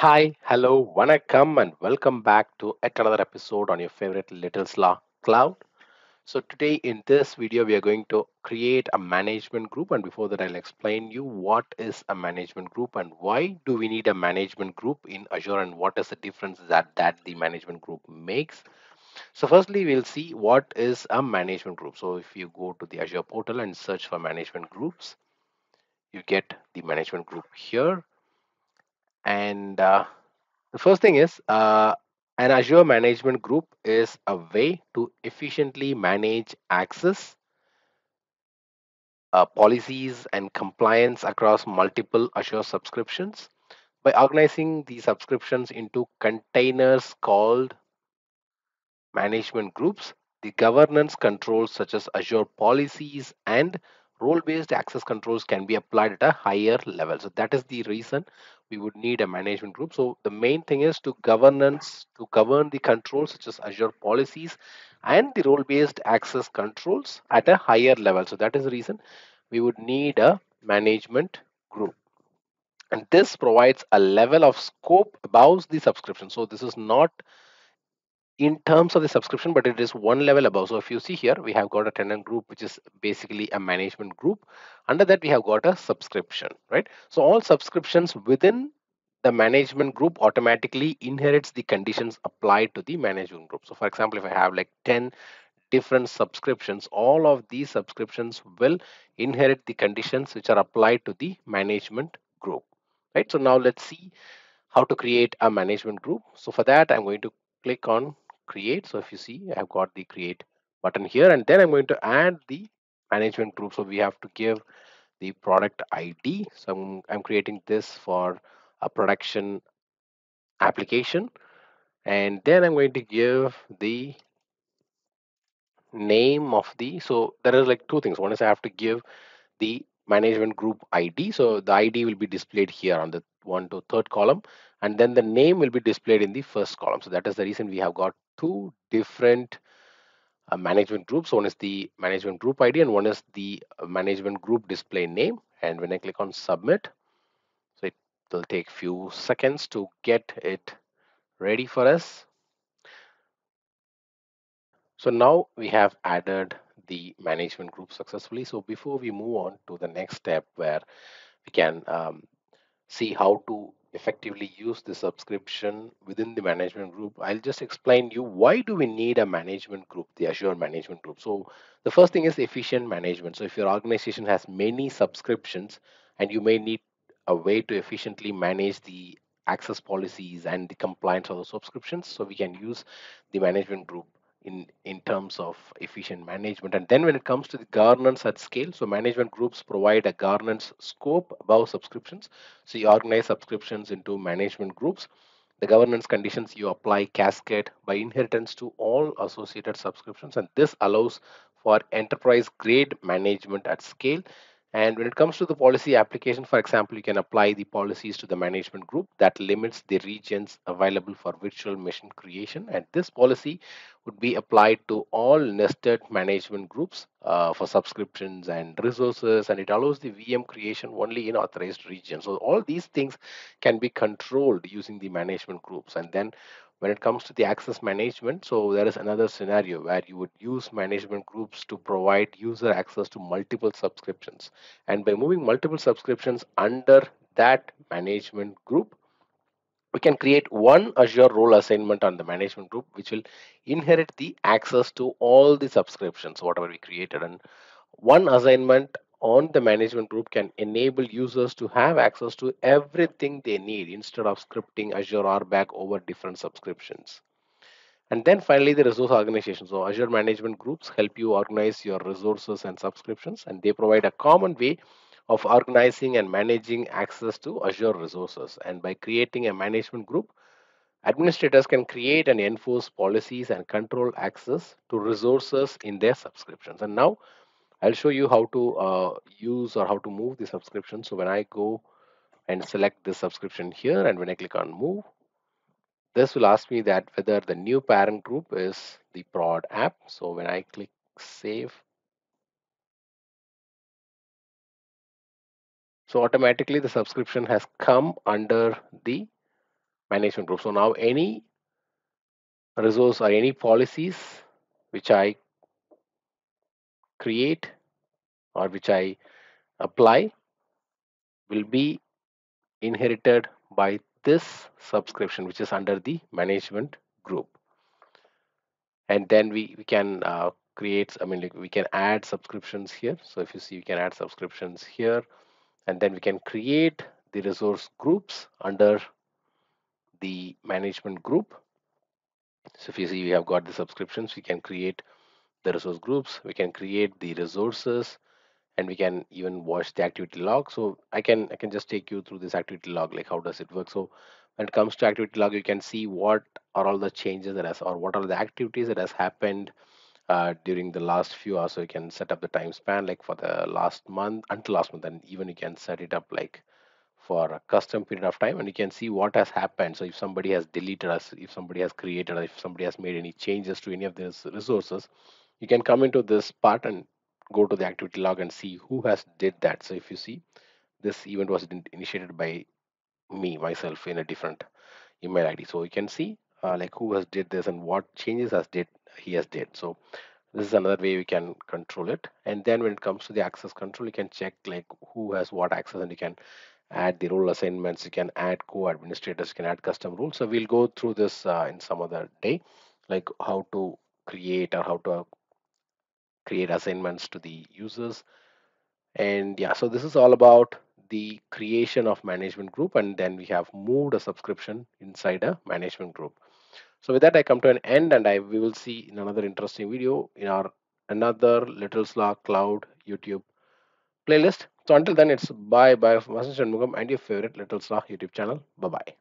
Hi, hello, vanakkam, and welcome back to yet another episode on your favorite Littles Law Cloud. So today in this video, we are going to create a management group. And before that, I'll explain you what is a management group and why do we need a management group in Azure and what is the difference that, that the management group makes. So firstly, we'll see what is a management group. So if you go to the Azure portal and search for management groups, you get the management group here. And uh, the first thing is uh, an Azure management group is a way to efficiently manage access, uh, policies, and compliance across multiple Azure subscriptions by organizing the subscriptions into containers called management groups. The governance controls, such as Azure policies and role based access controls, can be applied at a higher level. So, that is the reason we would need a management group. So, the main thing is to governance, to govern the controls, such as Azure policies and the role based access controls at a higher level. So, that is the reason we would need a management group and this provides a level of scope above the subscription so this is not in terms of the subscription but it is one level above. So if you see here we have got a tenant group which is basically a management group. Under that we have got a subscription right? So all subscriptions within the management group automatically inherits the conditions applied to the management group. So for example if i have like 10 different subscriptions all of these subscriptions will inherit the conditions which are applied to the management group right? So now let's see how to create a management group. So for that i'm going to click on create. So if you see i have got the create button here and then i'm going to add the management group. So we have to give the product id so i'm, I'm creating this for a production application. And then i'm going to give the name of the so there is like two things. One is i have to give the management group id so the id will be displayed here on the one to third column. And then the name will be displayed in the first column. So that is the reason we have got two different uh, management groups. One is the management group id and one is the uh, management group display name. And when i click on submit so it will take few seconds to get it ready for us. So now we have added the management group successfully. So before we move on to the next step where we can um, see how to effectively use the subscription within the management group, I'll just explain you why do we need a management group, the Azure management group. So the first thing is efficient management. So if your organization has many subscriptions and you may need a way to efficiently manage the access policies and the compliance of the subscriptions, so we can use the management group in in terms of efficient management. And then when it comes to the governance at scale so management groups provide a governance scope above subscriptions. So you organize subscriptions into management groups. The governance conditions you apply cascade by inheritance to all associated subscriptions. And this allows for enterprise grade management at scale. And when it comes to the policy application, for example, you can apply the policies to the management group that limits the regions available for virtual machine creation. And this policy would be applied to all nested management groups uh, for subscriptions and resources. And it allows the VM creation only in authorized regions. So all these things can be controlled using the management groups. And then when it comes to the access management so there is another scenario where you would use management groups to provide user access to multiple subscriptions and by moving multiple subscriptions under that management group we can create one azure role assignment on the management group which will inherit the access to all the subscriptions whatever we created and one assignment on the management group can enable users to have access to everything they need instead of scripting Azure RBAC over different subscriptions. And then finally, the resource organization. So, Azure management groups help you organize your resources and subscriptions, and they provide a common way of organizing and managing access to Azure resources. And by creating a management group, administrators can create and enforce policies and control access to resources in their subscriptions. And now, I'll show you how to uh, use or how to move the subscription. So when I go and select this subscription here and when I click on move, this will ask me that whether the new parent group is the prod app. So when I click save, so automatically the subscription has come under the management group. So now any resource or any policies which I create or which I apply will be inherited by this subscription which is under the management group. And then we, we can uh, create i mean like we can add subscriptions here. So if you see you can add subscriptions here and then we can create the resource groups under the management group. So if you see we have got the subscriptions we can create the resource groups we can create the resources and we can even watch the activity log. So i can i can just take you through this activity log like how does it work. So when it comes to activity log you can see what are all the changes that has or what are the activities that has happened uh, during the last few hours so you can set up the time span like for the last month until last month and even you can set it up like for a custom period of time and you can see what has happened. So if somebody has deleted us if somebody has created if somebody has made any changes to any of these resources you can come into this part and go to the activity log and see who has did that. So if you see this event was initiated by me myself in a different email id so you can see uh, like who has did this and what changes has did he has did. So this is another way we can control it. And then when it comes to the access control you can check like who has what access and you can add the role assignments you can add co-administrators you can add custom rules. So we'll go through this uh, in some other day like how to create or how to create assignments to the users. And yeah so this is all about the creation of management group and then we have moved a subscription inside a management group so with that i come to an end and i we will see in another interesting video in our another Littles Law cloud youtube playlist. So until then it's bye bye from Vasan Shanmugam and your favorite Littles Law youtube channel. Bye bye